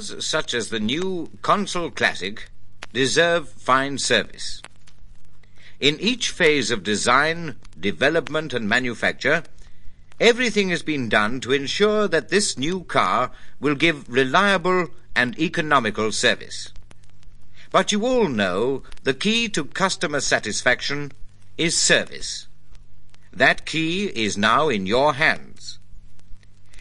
Cars such as the new Consul Classic deserve fine service. In each phase of design, development and manufacture, everything has been done to ensure that this new car will give reliable and economical service. But you all know the key to customer satisfaction is service. That key is now in your hands.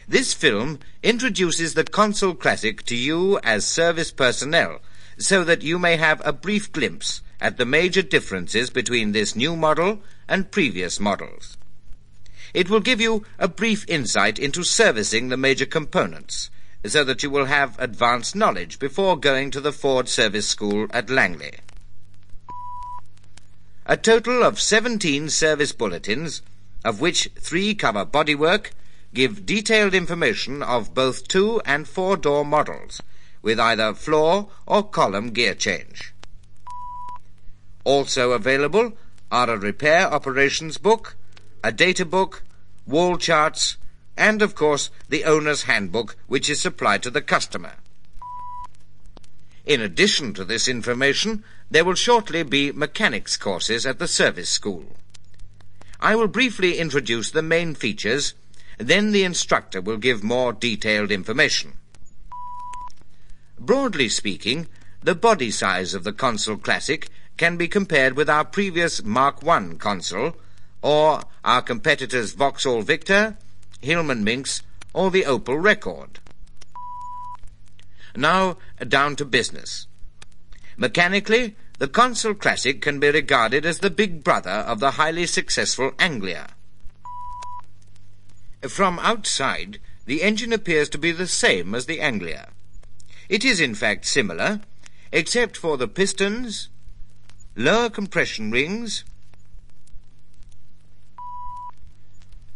This film introduces the Consul Classic to you as service personnel, so that you may have a brief glimpse at the major differences between this new model and previous models. It will give you a brief insight into servicing the major components, so that you will have advanced knowledge before going to the Ford Service School at Langley. A total of 17 service bulletins, of which three cover bodywork give detailed information of both two and four door models with either floor or column gear change. Also available are a repair operations book, a data book, wall charts, and of course the owner's handbook which is supplied to the customer. In addition to this information, there will shortly be mechanics courses at the service school. I will briefly introduce the main features then the instructor will give more detailed information. Broadly speaking, the body size of the Consul Classic can be compared with our previous Mark I Consul, or our competitors Vauxhall Victor, Hillman Minx, or the Opel Rekord. Now, down to business. Mechanically, the Consul Classic can be regarded as the big brother of the highly successful Anglia. From outside, the engine appears to be the same as the Anglia. It is in fact similar, except for the pistons, lower compression rings,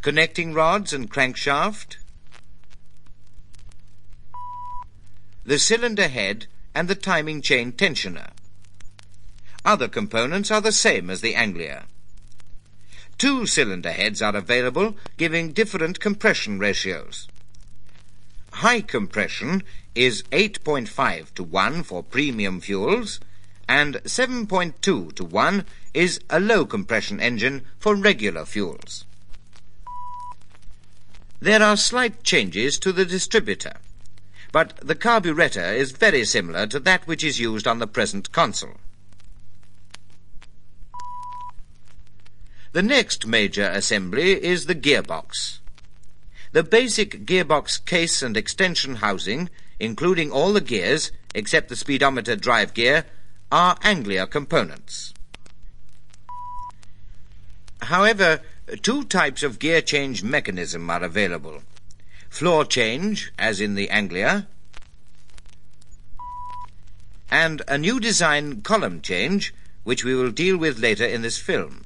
connecting rods and crankshaft, the cylinder head and the timing chain tensioner. Other components are the same as the Anglia. Two cylinder heads are available, giving different compression ratios. High compression is 8.5 to 1 for premium fuels, and 7.2 to 1 is a low compression engine for regular fuels. There are slight changes to the distributor, but the carburetor is very similar to that which is used on the present Consul. The next major assembly is the gearbox. The basic gearbox case and extension housing, including all the gears, except the speedometer drive gear, are Anglia components. However, two types of gear change mechanism are available. Floor change, as in the Anglia, and a new design column change, which we will deal with later in this film.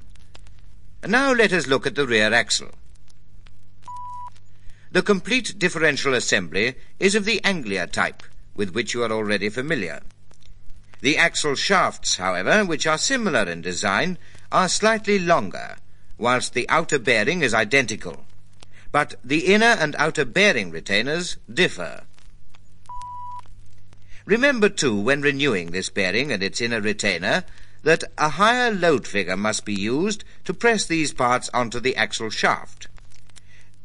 Now let us look at the rear axle. The complete differential assembly is of the Anglia type, with which you are already familiar. The axle shafts, however, which are similar in design, are slightly longer, whilst the outer bearing is identical. But the inner and outer bearing retainers differ. Remember, too, when renewing this bearing and its inner retainer, that a higher load figure must be used to press these parts onto the axle shaft.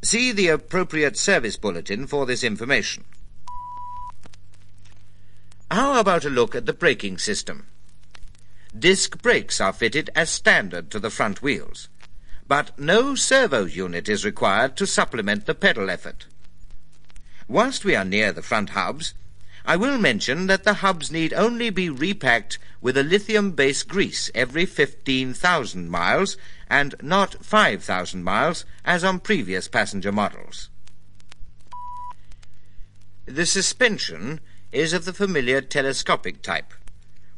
See the appropriate service bulletin for this information. How about a look at the braking system? Disc brakes are fitted as standard to the front wheels, but no servo unit is required to supplement the pedal effort. Whilst we are near the front hubs, I will mention that the hubs need only be repacked with a lithium-based grease every 15,000 miles and not 5,000 miles as on previous passenger models. The suspension is of the familiar telescopic type,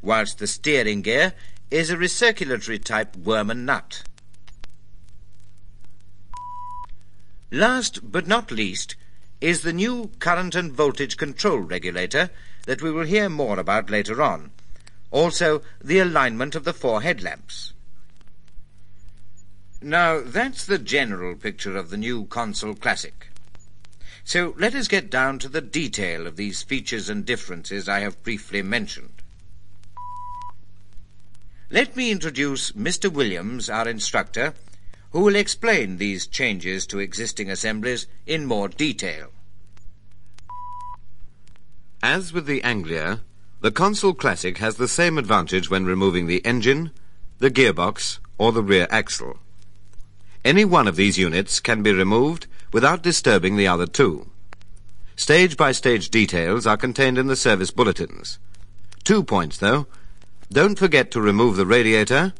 whilst the steering gear is a recirculatory type worm and nut. Last but not least is the new current and voltage control regulator that we will hear more about later on. Also, the alignment of the four headlamps. Now, that's the general picture of the new Consul Classic. So let us get down to the detail of these features and differences I have briefly mentioned. Let me introduce Mr. Williams, our instructor, who will explain these changes to existing assemblies in more detail. As with the Anglia, the Consul Classic has the same advantage when removing the engine, the gearbox, or the rear axle. Any one of these units can be removed without disturbing the other two. Stage-by-stage details are contained in the service bulletins. Two points, though. Don't forget to remove the radiator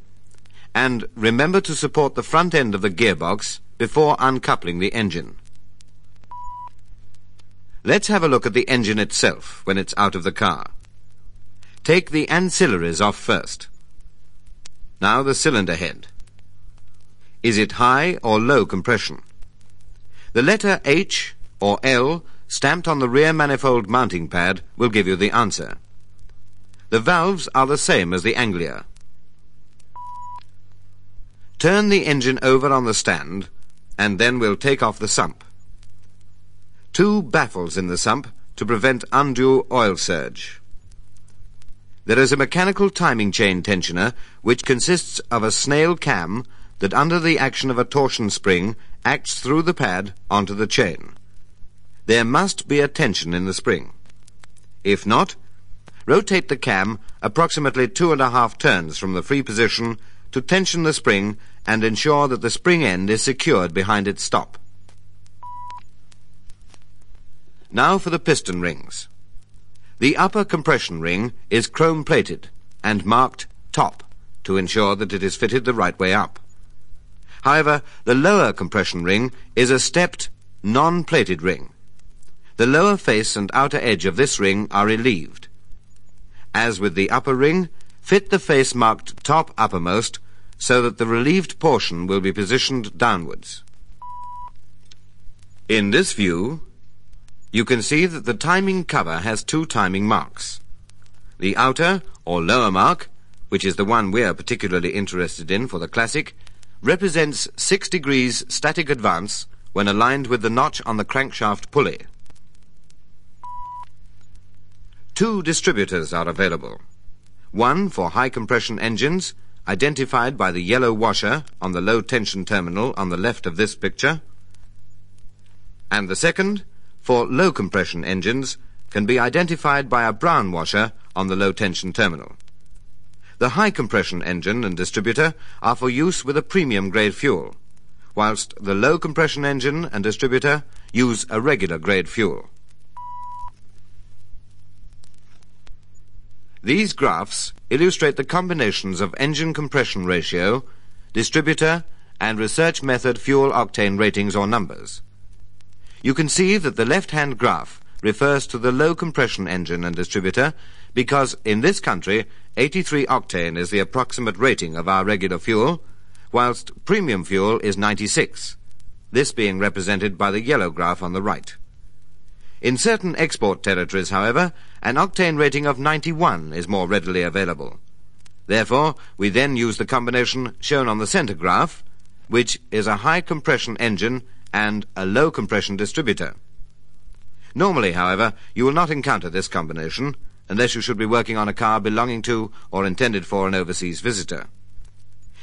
and remember to support the front end of the gearbox before uncoupling the engine. Let's have a look at the engine itself when it's out of the car. Take the ancillaries off first. Now the cylinder head. Is it high or low compression? The letter H or L stamped on the rear manifold mounting pad will give you the answer. The valves are the same as the Anglia. Turn the engine over on the stand, and then we'll take off the sump. Two baffles in the sump to prevent undue oil surge. There is a mechanical timing chain tensioner which consists of a snail cam that under the action of a torsion spring acts through the pad onto the chain. There must be a tension in the spring. If not, rotate the cam approximately two and a half turns from the free position to tension the spring and ensure that the spring end is secured behind its stop. Now for the piston rings. The upper compression ring is chrome-plated and marked top to ensure that it is fitted the right way up. However, the lower compression ring is a stepped, non-plated ring. The lower face and outer edge of this ring are relieved. As with the upper ring, fit the face marked top uppermost so that the relieved portion will be positioned downwards. In this view, you can see that the timing cover has two timing marks. The outer, or lower mark, which is the one we are particularly interested in for the Classic, represents 6 degrees static advance when aligned with the notch on the crankshaft pulley. Two distributors are available. One for high compression engines identified by the yellow washer on the low tension terminal on the left of this picture, and the second, for low compression engines, can be identified by a brown washer on the low tension terminal. The high compression engine and distributor are for use with a premium grade fuel, whilst the low compression engine and distributor use a regular grade fuel. These graphs illustrate the combinations of engine compression ratio, distributor, and research method fuel octane ratings or numbers. You can see that the left-hand graph refers to the low compression engine and distributor because in this country 83 octane is the approximate rating of our regular fuel, whilst premium fuel is 96, this being represented by the yellow graph on the right. In certain export territories, however, an octane rating of 91 is more readily available. Therefore, we then use the combination shown on the center graph, which is a high compression engine and a low compression distributor. Normally, however, you will not encounter this combination unless you should be working on a car belonging to or intended for an overseas visitor.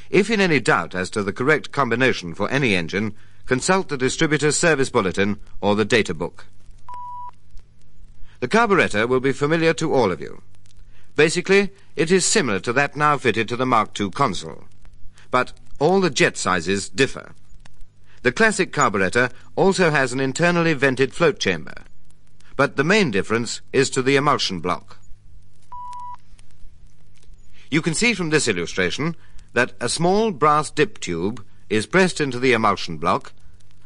If in any doubt as to the correct combination for any engine, consult the distributor's service bulletin or the data book. The carburettor will be familiar to all of you. Basically, it is similar to that now fitted to the Mark II Consul. But all the jet sizes differ. The classic carburettor also has an internally vented float chamber. but the main difference is to the emulsion block. You can see from this illustration that a small brass dip tube is pressed into the emulsion block,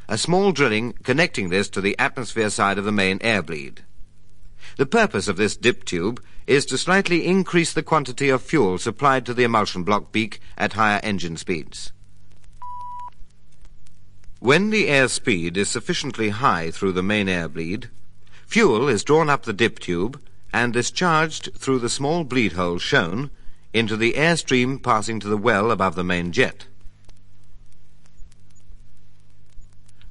a small drilling connecting this to the atmosphere side of the main air bleed. The purpose of this dip tube is to slightly increase the quantity of fuel supplied to the emulsion block beak at higher engine speeds. When the air speed is sufficiently high through the main air bleed, fuel is drawn up the dip tube and discharged through the small bleed hole shown into the airstream passing to the well above the main jet.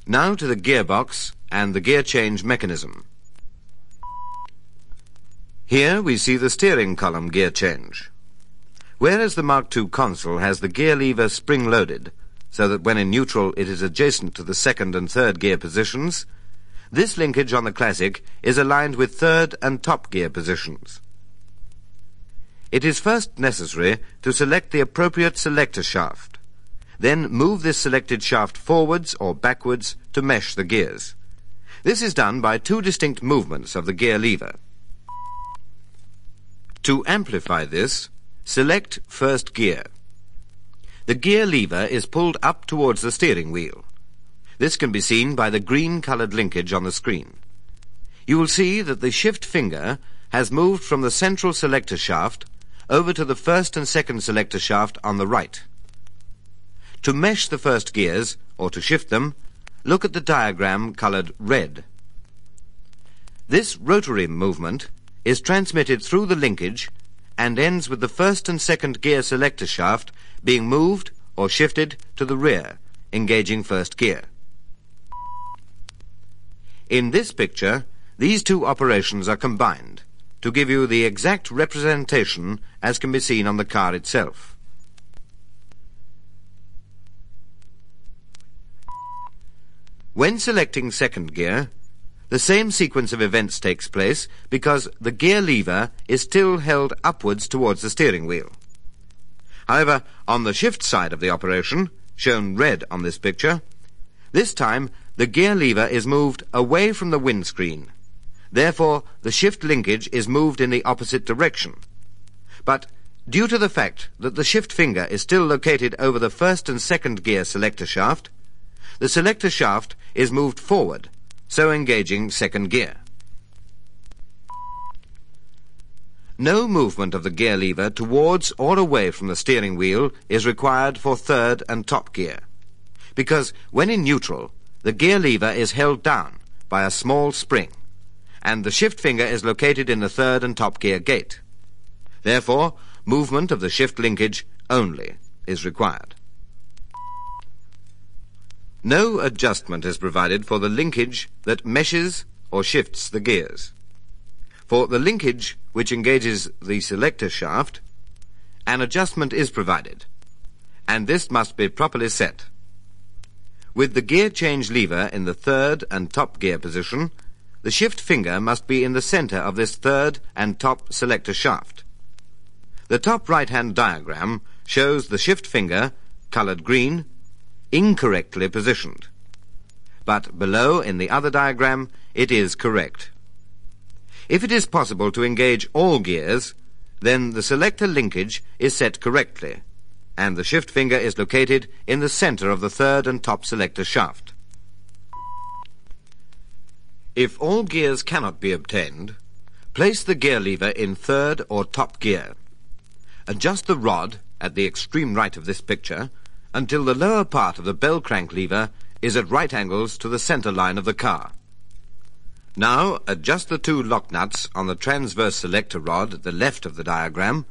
Now to the gearbox and the gear change mechanism. Here we see the steering column gear change. Whereas the Mark II Consul has the gear lever spring-loaded, so that when in neutral it is adjacent to the second and third gear positions, this linkage on the Classic is aligned with third and top gear positions. It is first necessary to select the appropriate selector shaft. Then move this selected shaft forwards or backwards to mesh the gears. This is done by two distinct movements of the gear lever. To amplify this, select first gear. The gear lever is pulled up towards the steering wheel. This can be seen by the green-coloured linkage on the screen. You will see that the shift finger has moved from the central selector shaft over to the first and second selector shaft on the right. To mesh the first gears, or to shift them, look at the diagram coloured red. This rotary movement is transmitted through the linkage and ends with the first and second gear selector shaft being moved or shifted to the rear, engaging first gear. In this picture, these two operations are combined to give you the exact representation as can be seen on the car itself. When selecting second gear, the same sequence of events takes place because the gear lever is still held upwards towards the steering wheel. However, on the shift side of the operation, shown red on this picture, this time the gear lever is moved away from the windscreen Therefore, the shift linkage is moved in the opposite direction. But due to the fact that the shift finger is still located over the first and second gear selector shaft, the selector shaft is moved forward, so engaging second gear. No movement of the gear lever towards or away from the steering wheel is required for third and top gear, because when in neutral, the gear lever is held down by a small spring and the shift finger is located in the third and top gear gate. Therefore, movement of the shift linkage only is required. No adjustment is provided for the linkage that meshes or shifts the gears. For the linkage which engages the selector shaft, an adjustment is provided, and this must be properly set. With the gear change lever in the third and top gear position, the shift finger must be in the center of this third and top selector shaft. The top right-hand diagram shows the shift finger, colored green, incorrectly positioned. But below in the other diagram, it is correct. If it is possible to engage all gears, then the selector linkage is set correctly, and the shift finger is located in the center of the third and top selector shaft. If all gears cannot be obtained, place the gear lever in third or top gear. Adjust the rod at the extreme right of this picture until the lower part of the bell crank lever is at right angles to the center line of the car. Now adjust the two lock nuts on the transverse selector rod at the left of the diagram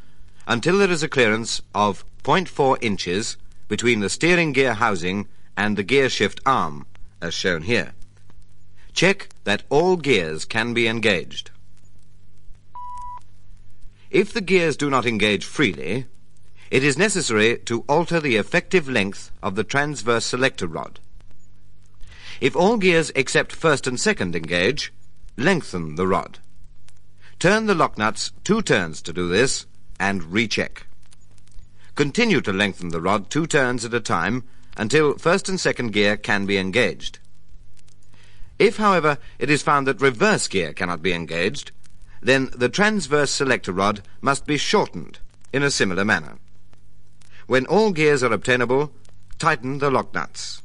until there is a clearance of 0.4 inches between the steering gear housing and the gear shift arm, as shown here. Check that all gears can be engaged. If the gears do not engage freely, it is necessary to alter the effective length of the transverse selector rod. If all gears except first and second engage, lengthen the rod. Turn the lock nuts two turns to do this and recheck. Continue to lengthen the rod two turns at a time until first and second gear can be engaged. If, however, it is found that reverse gear cannot be engaged, then the transverse selector rod must be shortened in a similar manner. When all gears are obtainable, tighten the lock nuts.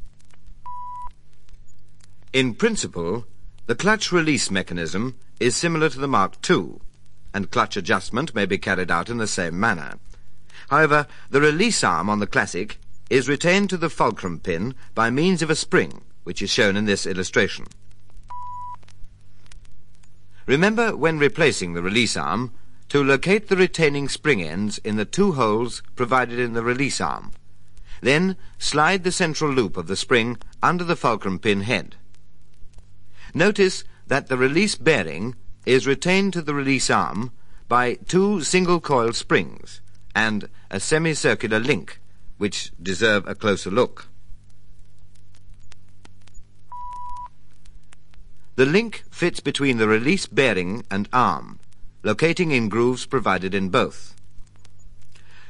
In principle, the clutch release mechanism is similar to the Mark II, and clutch adjustment may be carried out in the same manner. However, the release arm on the Classic is retained to the fulcrum pin by means of a spring, which is shown in this illustration. Remember, when replacing the release arm, to locate the retaining spring ends in the two holes provided in the release arm. Then slide the central loop of the spring under the fulcrum pin head. Notice that the release bearing is retained to the release arm by two single coil springs and a semicircular link, which deserve a closer look. The link fits between the release bearing and arm, locating in grooves provided in both.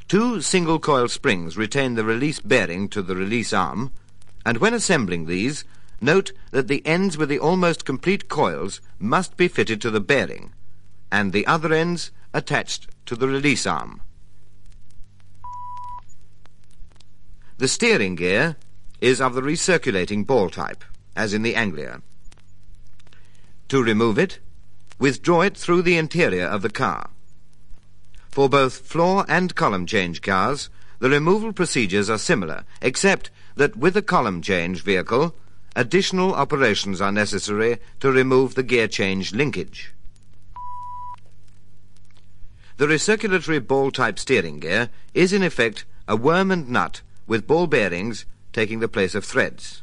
Two single coil springs retain the release bearing to the release arm, and when assembling these, note that the ends with the almost complete coils must be fitted to the bearing, and the other ends attached to the release arm. The steering gear is of the recirculating ball type, as in the Anglia. To remove it, withdraw it through the interior of the car. For both floor and column change cars, the removal procedures are similar, except that with a column change vehicle, additional operations are necessary to remove the gear change linkage. The recirculatory ball-type steering gear is in effect a worm and nut with ball bearings taking the place of threads.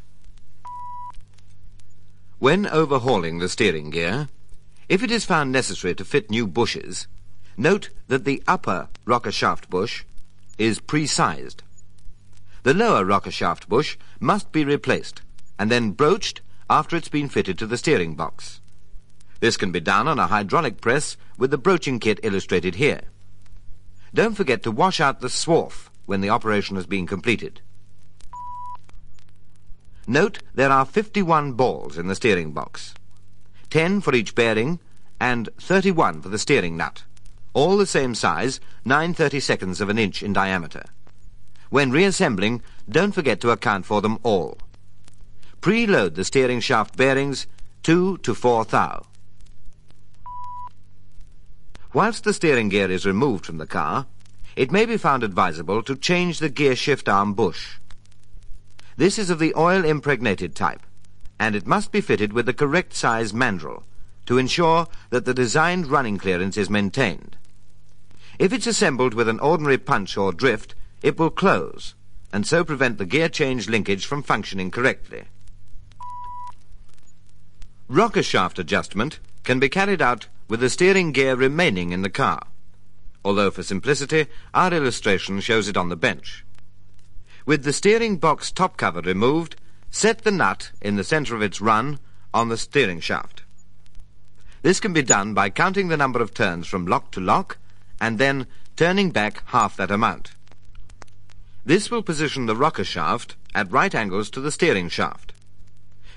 When overhauling the steering gear, if it is found necessary to fit new bushes, note that the upper rocker shaft bush is pre-sized. The lower rocker shaft bush must be replaced and then broached after it's been fitted to the steering box. This can be done on a hydraulic press with the broaching kit illustrated here. Don't forget to wash out the swarf when the operation has been completed. Note there are 51 balls in the steering box, 10 for each bearing and 31 for the steering nut, all the same size, 9 seconds of an inch in diameter. When reassembling, don't forget to account for them all. Preload the steering shaft bearings 2 to 4 thou. Whilst the steering gear is removed from the car, it may be found advisable to change the gear shift arm bush. This is of the oil-impregnated type, and it must be fitted with the correct size mandrel to ensure that the designed running clearance is maintained. If it's assembled with an ordinary punch or drift, it will close, and so prevent the gear change linkage from functioning correctly. Rocker shaft adjustment can be carried out with the steering gear remaining in the car, although for simplicity our illustration shows it on the bench. With the steering box top cover removed, set the nut in the center of its run on the steering shaft. This can be done by counting the number of turns from lock to lock and then turning back half that amount. This will position the rocker shaft at right angles to the steering shaft.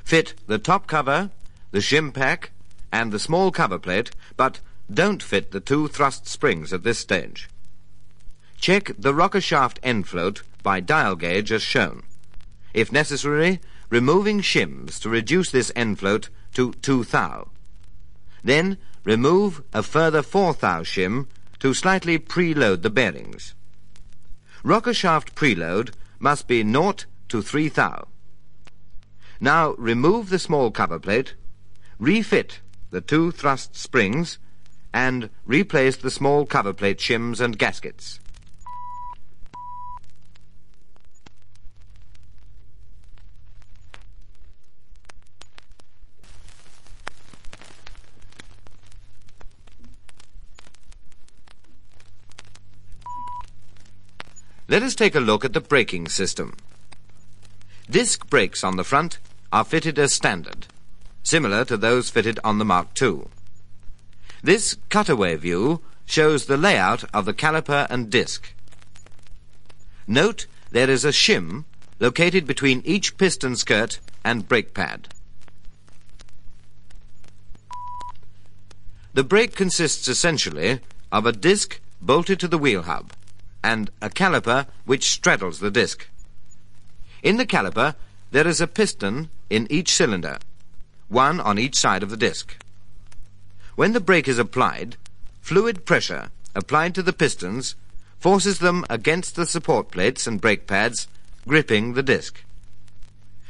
Fit the top cover, the shim pack, and the small cover plate, but don't fit the two thrust springs at this stage. Check the rocker shaft end float by dial gauge as shown. If necessary, removing shims to reduce this end float to 2 thou. Then remove a further 4 thou shim to slightly preload the bearings. Rocker shaft preload must be 0 to 3 thou. Now remove the small cover plate, refit the two thrust springs, and replace the small cover plate shims and gaskets. Let us take a look at the braking system. Disc brakes on the front are fitted as standard, similar to those fitted on the Mark II. This cutaway view shows the layout of the caliper and disc. Note there is a shim located between each piston skirt and brake pad. The brake consists essentially of a disc bolted to the wheel hub and a caliper which straddles the disc. In the caliper, there is a piston in each cylinder, one on each side of the disc. When the brake is applied, fluid pressure applied to the pistons forces them against the support plates and brake pads, gripping the disc.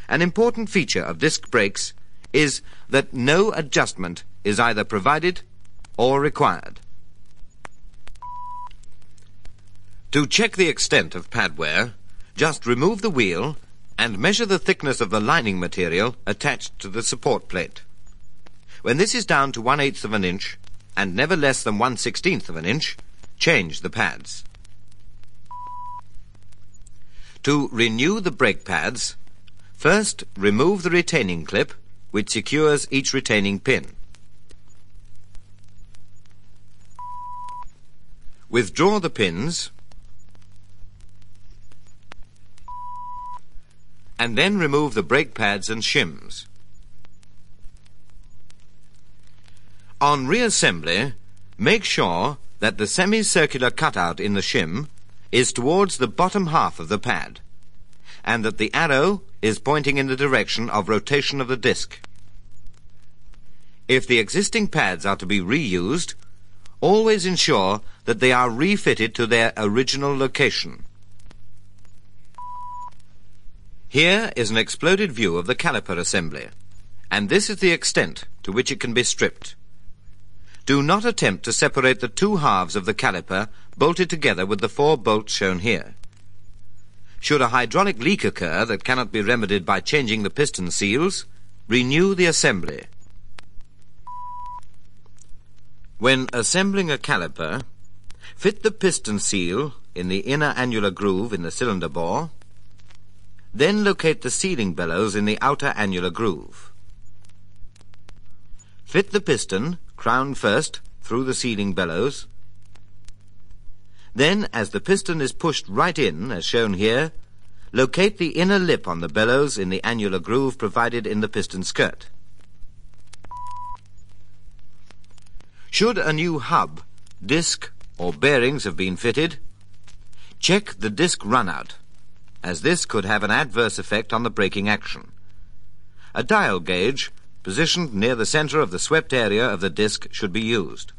An important feature of disc brakes is that no adjustment is either provided or required. To check the extent of pad wear, just remove the wheel and measure the thickness of the lining material attached to the support plate. When this is down to one-eighth of an inch, and never less than one-sixteenth of an inch, change the pads. To renew the brake pads, first remove the retaining clip which secures each retaining pin. Withdraw the pins and then remove the brake pads and shims. On reassembly, make sure that the semicircular cutout in the shim is towards the bottom half of the pad, and that the arrow is pointing in the direction of rotation of the disc. If the existing pads are to be reused, always ensure that they are refitted to their original location. Here is an exploded view of the caliper assembly, and this is the extent to which it can be stripped. Do not attempt to separate the two halves of the caliper bolted together with the four bolts shown here. Should a hydraulic leak occur that cannot be remedied by changing the piston seals, renew the assembly. When assembling a caliper, fit the piston seal in the inner annular groove in the cylinder bore then locate the sealing bellows in the outer annular groove. Fit the piston, crown first, through the sealing bellows. Then, as the piston is pushed right in, as shown here, locate the inner lip on the bellows in the annular groove provided in the piston skirt. Should a new hub, disc, or bearings have been fitted, check the disc runout as this could have an adverse effect on the braking action. A dial gauge, positioned near the center of the swept area of the disc, should be used.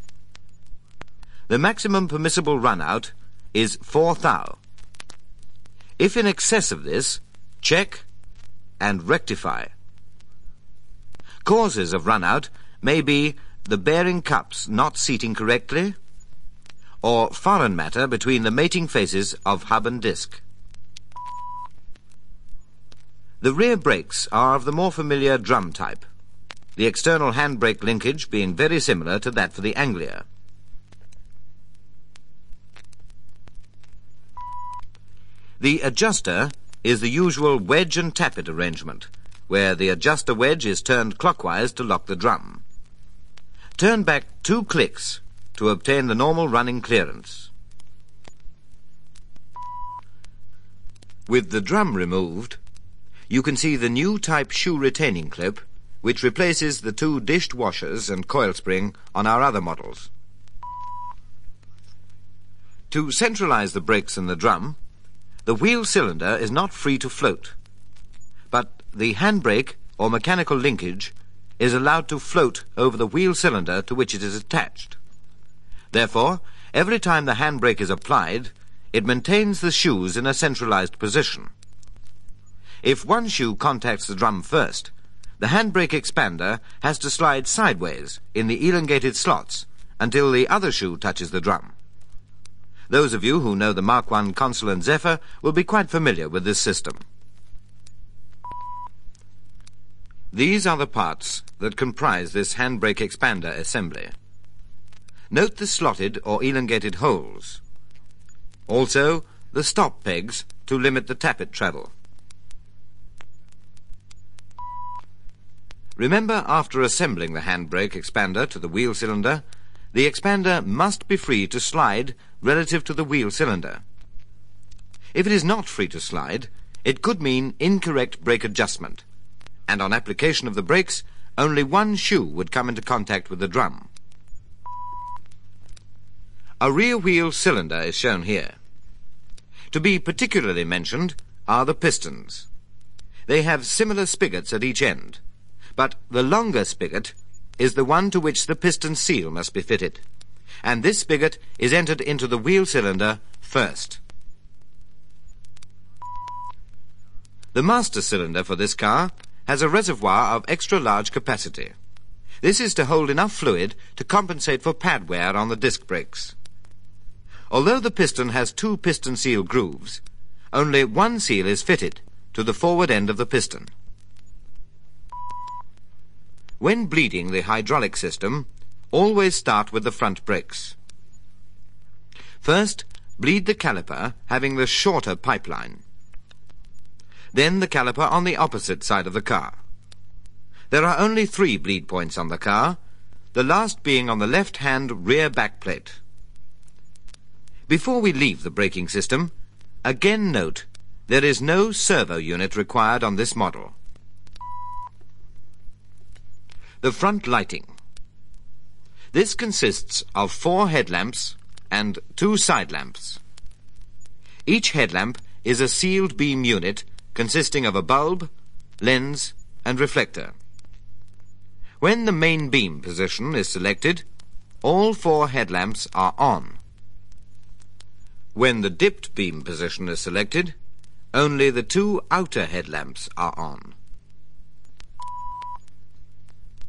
The maximum permissible runout is 4 thou. If in excess of this, check and rectify. Causes of runout may be the bearing cups not seating correctly, or foreign matter between the mating faces of hub and disc. The rear brakes are of the more familiar drum type, the external handbrake linkage being very similar to that for the Anglia. The adjuster is the usual wedge and tappet arrangement, where the adjuster wedge is turned clockwise to lock the drum. Turn back two clicks to obtain the normal running clearance. With the drum removed, you can see the new type shoe retaining clip, which replaces the two dished washers and coil spring on our other models. To centralize the brakes and the drum, the wheel cylinder is not free to float, but the handbrake or mechanical linkage is allowed to float over the wheel cylinder to which it is attached. Therefore, every time the handbrake is applied, it maintains the shoes in a centralized position. If one shoe contacts the drum first, the handbrake expander has to slide sideways in the elongated slots until the other shoe touches the drum. Those of you who know the Mark I Consul and Zephyr will be quite familiar with this system. These are the parts that comprise this handbrake expander assembly. Note the slotted or elongated holes. Also, the stop pegs to limit the tappet travel. Remember, after assembling the handbrake expander to the wheel cylinder, the expander must be free to slide relative to the wheel cylinder. If it is not free to slide, it could mean incorrect brake adjustment, and on application of the brakes, only one shoe would come into contact with the drum. A rear wheel cylinder is shown here. To be particularly mentioned are the pistons. They have similar spigots at each end, but the longer spigot is the one to which the piston seal must be fitted, and this spigot is entered into the wheel cylinder first. The master cylinder for this car has a reservoir of extra large capacity. This is to hold enough fluid to compensate for pad wear on the disc brakes. Although the piston has two piston seal grooves, only one seal is fitted to the forward end of the piston. When bleeding the hydraulic system, always start with the front brakes. First, bleed the caliper having the shorter pipeline. Then the caliper on the opposite side of the car. There are only three bleed points on the car, the last being on the left-hand rear backplate. Before we leave the braking system, again note there is no servo unit required on this model. The front lighting. This consists of four headlamps and two side lamps. Each headlamp is a sealed beam unit consisting of a bulb, lens, and reflector. When the main beam position is selected, all four headlamps are on. When the dipped beam position is selected, only the two outer headlamps are on.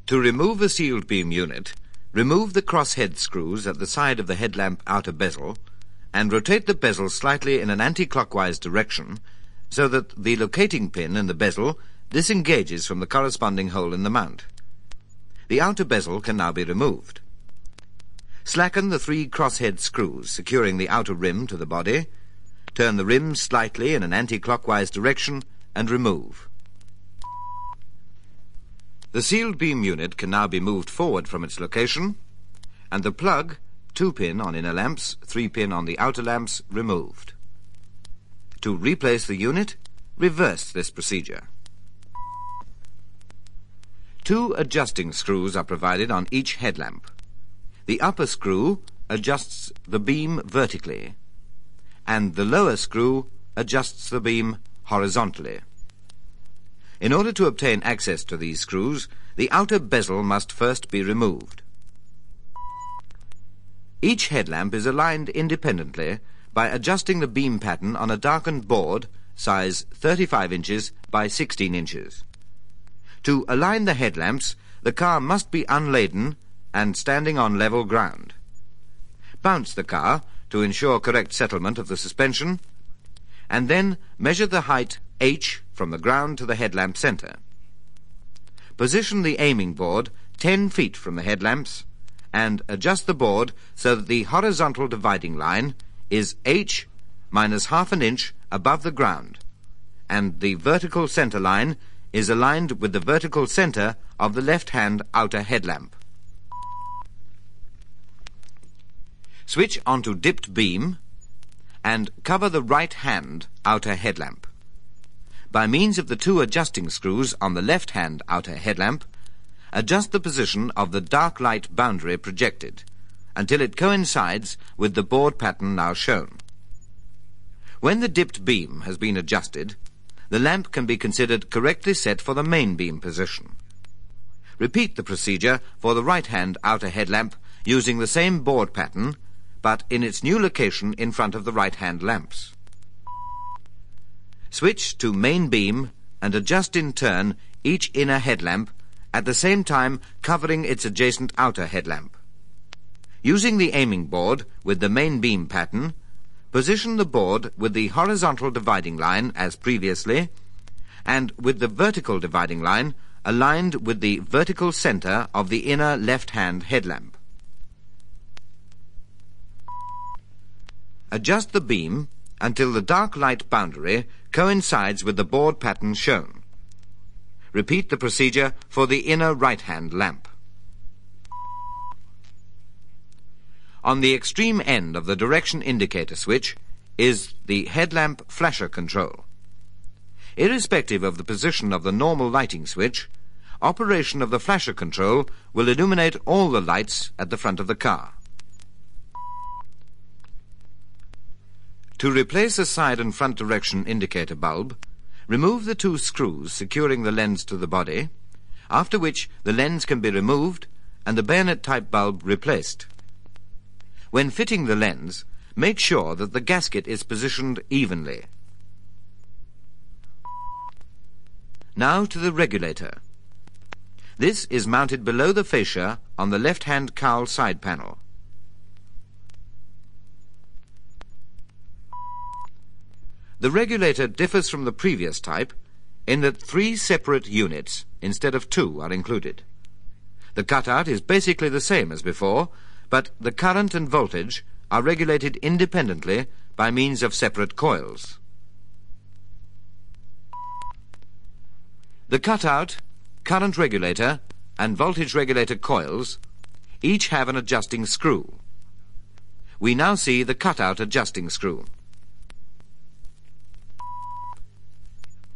To remove a sealed beam unit, remove the crosshead screws at the side of the headlamp outer bezel and rotate the bezel slightly in an anti-clockwise direction so that the locating pin in the bezel disengages from the corresponding hole in the mount. The outer bezel can now be removed. Slacken the three crosshead screws securing the outer rim to the body, turn the rim slightly in an anti-clockwise direction, and remove. The sealed beam unit can now be moved forward from its location, and the plug, 2-pin on inner lamps, 3-pin on the outer lamps, removed. To replace the unit, reverse this procedure. Two adjusting screws are provided on each headlamp. The upper screw adjusts the beam vertically, and the lower screw adjusts the beam horizontally. In order to obtain access to these screws, the outer bezel must first be removed. Each headlamp is aligned independently by adjusting the beam pattern on a darkened board size 35 inches by 16 inches. To align the headlamps, the car must be unladen and standing on level ground. Bounce the car to ensure correct settlement of the suspension, and then measure the height h from the ground to the headlamp center. Position the aiming board 10 feet from the headlamps and adjust the board so that the horizontal dividing line is h minus half an inch above the ground and the vertical center line is aligned with the vertical center of the left-hand outer headlamp. Switch onto dipped beam and cover the right hand outer headlamp. By means of the two adjusting screws on the left-hand outer headlamp, adjust the position of the dark light boundary projected until it coincides with the board pattern now shown. When the dipped beam has been adjusted, the lamp can be considered correctly set for the main beam position. Repeat the procedure for the right-hand outer headlamp using the same board pattern but in its new location in front of the right-hand lamps. Switch to main beam and adjust in turn each inner headlamp, at the same time covering its adjacent outer headlamp. Using the aiming board with the main beam pattern, position the board with the horizontal dividing line as previously, and with the vertical dividing line aligned with the vertical center of the inner left-hand headlamp. Adjust the beam until the dark light boundary coincides with the board pattern shown. Repeat the procedure for the inner right-hand lamp. On the extreme end of the direction indicator switch is the headlamp flasher control. Irrespective of the position of the normal lighting switch, operation of the flasher control will illuminate all the lights at the front of the car. To replace a side and front direction indicator bulb, remove the two screws securing the lens to the body, after which the lens can be removed and the bayonet-type bulb replaced. When fitting the lens, make sure that the gasket is positioned evenly. Now to the regulator. This is mounted below the fascia on the left-hand cowl side panel. The regulator differs from the previous type in that three separate units instead of two are included. The cutout is basically the same as before, but the current and voltage are regulated independently by means of separate coils. The cutout, current regulator, and voltage regulator coils each have an adjusting screw. We now see the cutout adjusting screw.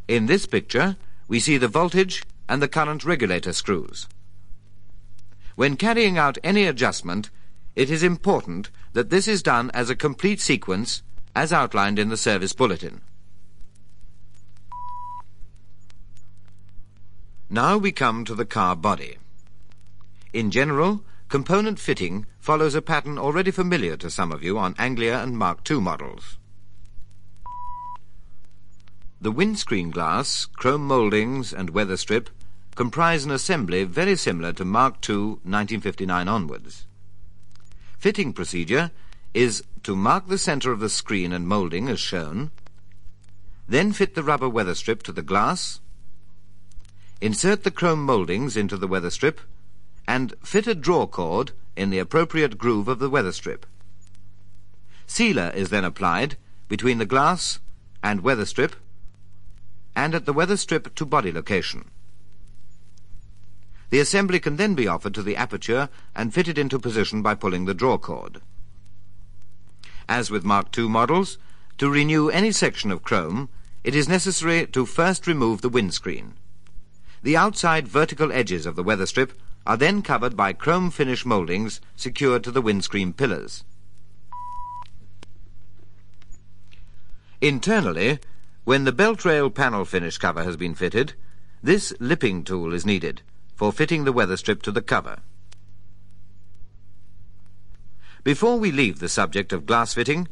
In this picture, we see the voltage and the current regulator screws. When carrying out any adjustment, it is important that this is done as a complete sequence as outlined in the service bulletin. Now we come to the car body. In general, component fitting follows a pattern already familiar to some of you on Anglia and Mark II models. The windscreen glass, chrome mouldings and weather strip comprise an assembly very similar to Mark II 1959 onwards. Fitting procedure is to mark the center of the screen and moulding as shown, then fit the rubber weather strip to the glass, insert the chrome mouldings into the weather strip, and fit a draw cord in the appropriate groove of the weather strip. Sealer is then applied between the glass and weather strip and at the weather strip to body location. The assembly can then be offered to the aperture and fitted into position by pulling the draw cord. As with Mark II models, to renew any section of chrome, it is necessary to first remove the windscreen. The outside vertical edges of the weather strip are then covered by chrome finish mouldings secured to the windscreen pillars. Internally, when the belt rail panel finish cover has been fitted, this lipping tool is needed for fitting the weather strip to the cover. Before we leave the subject of glass fitting,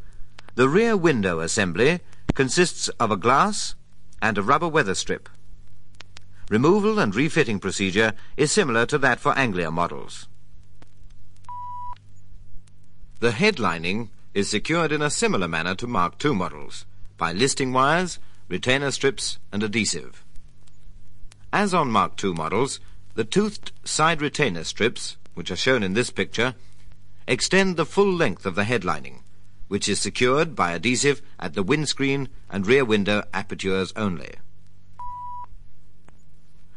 the rear window assembly consists of a glass and a rubber weather strip. Removal and refitting procedure is similar to that for Anglia models. The headlining is secured in a similar manner to Mark II models by listing wires, retainer strips, and adhesive. As on Mark II models, the toothed side retainer strips, which are shown in this picture, extend the full length of the headlining, which is secured by adhesive at the windscreen and rear window apertures only.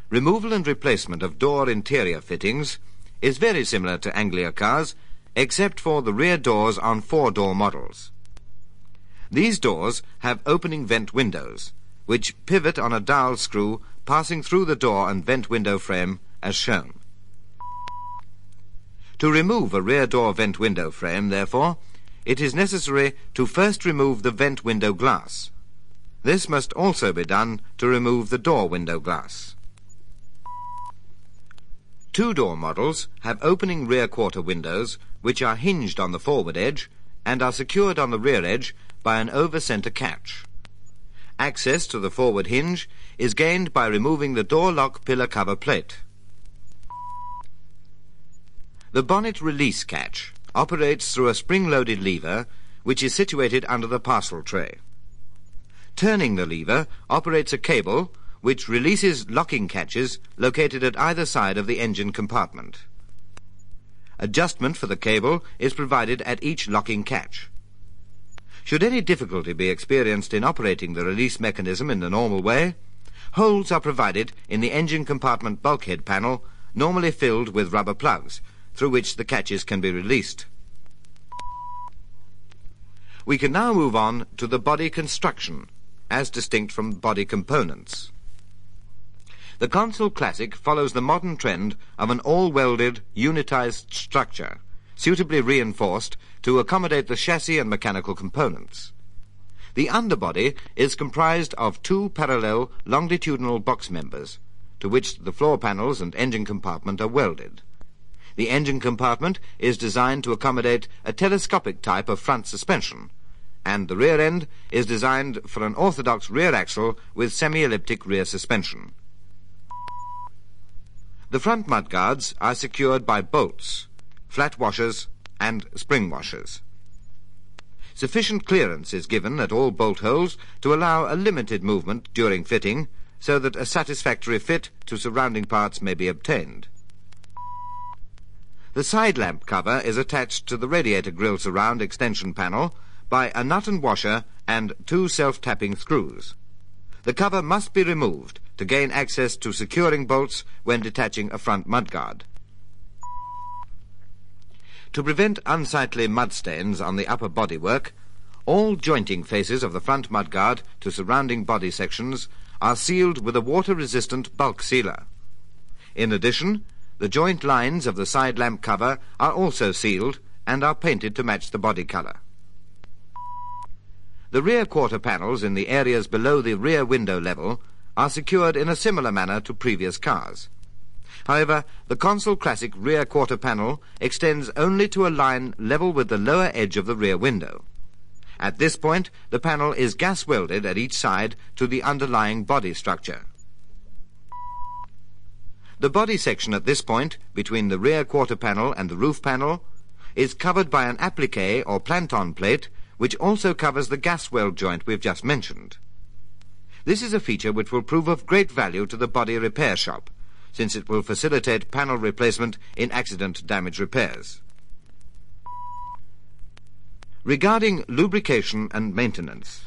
Removal and replacement of door interior fittings is very similar to Anglia cars, except for the rear doors on four-door models. These doors have opening vent windows, which pivot on a dowel screw passing through the door and vent window frame as shown. To remove a rear door vent window frame, therefore, it is necessary to first remove the vent window glass. This must also be done to remove the door window glass. Two-door models have opening rear quarter windows which are hinged on the forward edge and are secured on the rear edge by an over-center catch. Access to the forward hinge is gained by removing the door lock pillar cover plate. The bonnet release catch operates through a spring-loaded lever which is situated under the parcel tray. Turning the lever operates a cable which releases locking catches located at either side of the engine compartment. Adjustment for the cable is provided at each locking catch. Should any difficulty be experienced in operating the release mechanism in the normal way, holes are provided in the engine compartment bulkhead panel, normally filled with rubber plugs, through which the catches can be released. We can now move on to the body construction, as distinct from body components. The Consul Classic follows the modern trend of an all-welded, unitized structure, suitably reinforced to accommodate the chassis and mechanical components. The underbody is comprised of two parallel longitudinal box members, to which the floor panels and engine compartment are welded. The engine compartment is designed to accommodate a telescopic type of front suspension, and the rear end is designed for an orthodox rear axle with semi-elliptic rear suspension. The front mudguards are secured by bolts, flat washers, and spring washers. Sufficient clearance is given at all bolt holes to allow a limited movement during fitting so that a satisfactory fit to surrounding parts may be obtained. The side lamp cover is attached to the radiator grille surround extension panel by a nut and washer and two self-tapping screws. The cover must be removed to gain access to securing bolts when detaching a front mudguard. To prevent unsightly mud stains on the upper bodywork, all jointing faces of the front mudguard to surrounding body sections are sealed with a water-resistant bulk sealer. In addition, the joint lines of the side lamp cover are also sealed and are painted to match the body colour. The rear quarter panels in the areas below the rear window level are secured in a similar manner to previous cars. However, the Consul Classic rear quarter panel extends only to a line level with the lower edge of the rear window. At this point, the panel is gas welded at each side to the underlying body structure. The body section at this point, between the rear quarter panel and the roof panel, is covered by an applique or planton plate, which also covers the gas weld joint we've just mentioned. This is a feature which will prove of great value to the body repair shop, since it will facilitate panel replacement in accident damage repairs. Regarding lubrication and maintenance,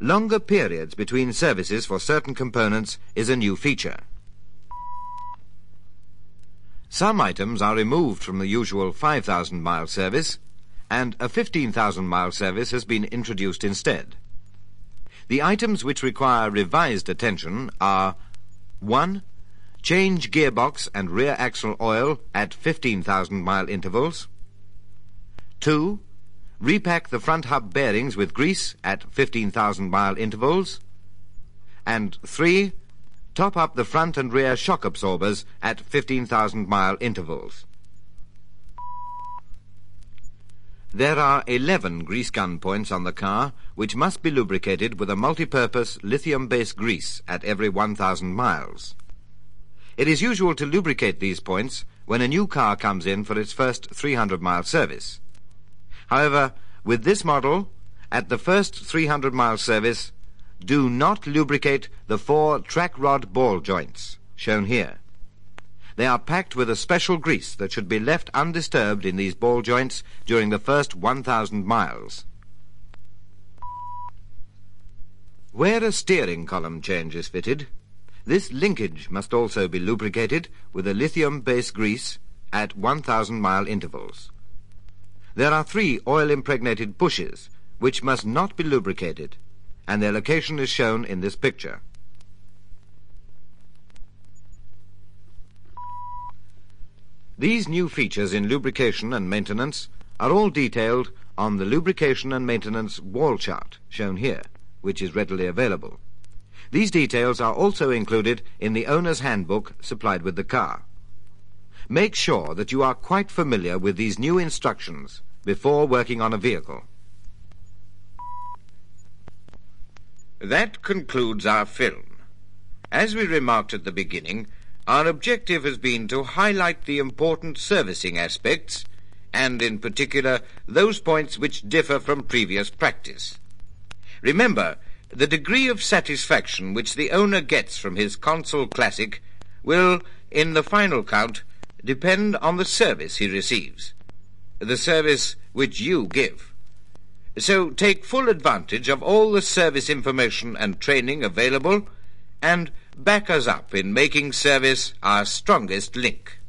longer periods between services for certain components is a new feature. Some items are removed from the usual 5,000 mile service, and a 15,000 mile service has been introduced instead. The items which require revised attention are 1. Change gearbox and rear axle oil at 15,000 mile intervals. 2. Repack the front hub bearings with grease at 15,000 mile intervals. And 3. Top up the front and rear shock absorbers at 15,000 mile intervals. There are 11 grease gun points on the car which must be lubricated with a multi-purpose lithium-based grease at every 1,000 miles. It is usual to lubricate these points when a new car comes in for its first 300 mile service. However, with this model, at the first 300 mile service, do not lubricate the four track rod ball joints, shown here. They are packed with a special grease that should be left undisturbed in these ball joints during the first 1,000 miles. Where a steering column change is fitted, this linkage must also be lubricated with a lithium-based grease at 1,000 mile intervals. There are three oil-impregnated bushes which must not be lubricated, and their location is shown in this picture. These new features in lubrication and maintenance are all detailed on the lubrication and maintenance wall chart shown here, which is readily available. These details are also included in the owner's handbook supplied with the car. Make sure that you are quite familiar with these new instructions before working on a vehicle. That concludes our film. As we remarked at the beginning, our objective has been to highlight the important servicing aspects, and in particular those points which differ from previous practice. Remember, the degree of satisfaction which the owner gets from his Consul Classic will, in the final count, depend on the service he receives, the service which you give. So take full advantage of all the service information and training available and back us up in making service our strongest link.